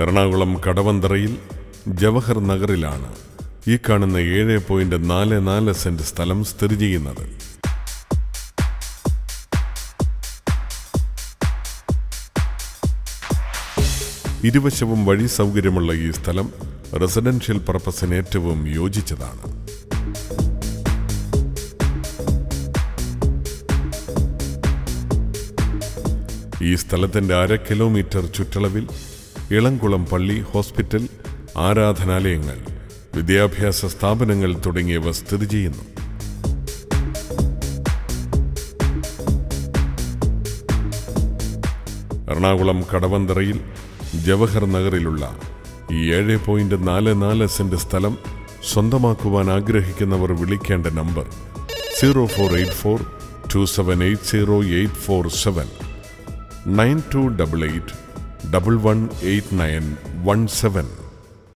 എറണാകുളം കടവന്തറയിൽ ജവഹർ നഗറിലാണ് ഈ കാണുന്ന ഏഴ് പോയിന്റ് നാല് നാല് സെന്റ് സ്ഥലം സ്ഥിതി ചെയ്യുന്നത്. ഇരുവശവും വഴി സൗകര്യമുള്ള ഈ സ്ഥലം റെസിഡൻഷ്യൽ പർപ്പസിന് ഏറ്റവും യോജിച്ചതാണ്. ഈ സ്ഥലത്തിന്റെ അര കിലോമീറ്റർ ചുറ്റളവിൽ ഇളംകുളം പള്ളി ഹോസ്പിറ്റൽ ആരാധനാലയങ്ങൾ വിദ്യാഭ്യാസ സ്ഥാപനങ്ങൾ തുടങ്ങിയവ സ്ഥിതി ചെയ്യുന്നു. എറണാകുളം കടവന്തറയിൽ ജവഹർ നഗറിലുള്ള ഈ ഏഴ് പോയിന്റ് നാല് നാല് സെന്റ് സ്ഥലം സ്വന്തമാക്കുവാൻ ആഗ്രഹിക്കുന്നവർ വിളിക്കേണ്ട number zero four eight four two seven eight zero eight four seven. Nine two double eight double one eight nine one seven